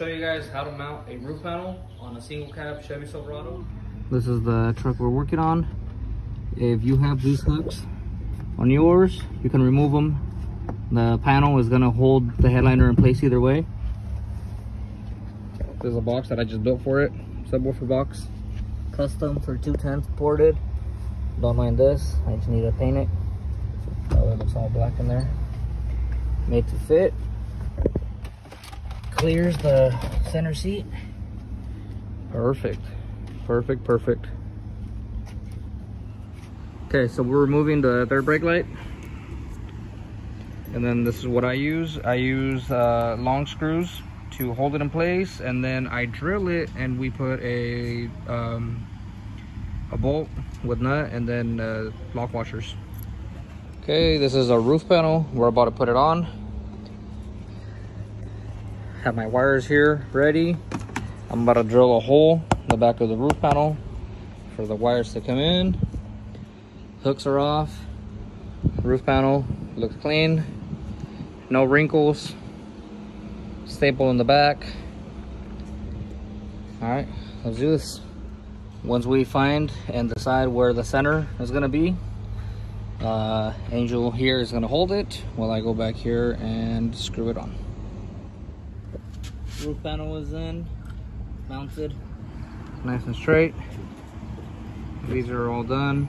show you guys how to mount a roof panel on a single cab Chevy Silverado. This is the truck we're working on. If you have these hooks on yours, you can remove them. The panel is gonna hold the headliner in place either way. There's a box that I just built for it, subwoofer box. Custom for 210 ported. Don't mind this, I just need to paint it. That way it looks all black in there. Made to fit. Clears the center seat. Perfect. Perfect, perfect. Okay, so we're removing the third brake light. And then this is what I use. I use uh, long screws to hold it in place and then I drill it and we put a um, a bolt with nut and then uh, lock washers. Okay, this is a roof panel. We're about to put it on. Have my wires here ready. I'm about to drill a hole in the back of the roof panel for the wires to come in. Hooks are off. Roof panel looks clean. No wrinkles. Staple in the back. All right, let's do this. Once we find and decide where the center is gonna be, uh, Angel here is gonna hold it while I go back here and screw it on. Roof panel is in, mounted, nice and straight. These are all done.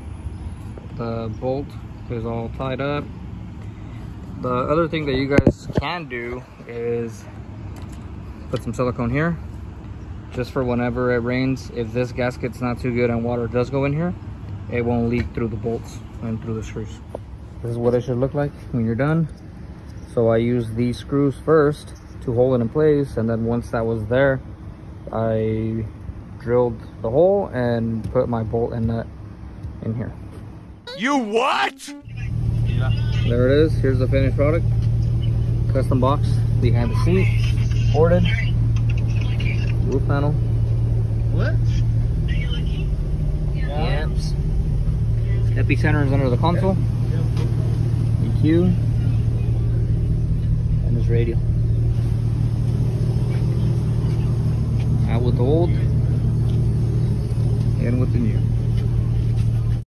The bolt is all tied up. The other thing that you guys can do is put some silicone here just for whenever it rains. If this gasket's not too good and water does go in here, it won't leak through the bolts and through the screws. This is what it should look like when you're done. So I use these screws first to hold it in place and then once that was there I drilled the hole and put my bolt and nut in here. You what? there it is. Here's the finished product. Custom box behind the seat ported roof panel. What? amps. Epicenter is under the console. EQ and this radio with the old and with the new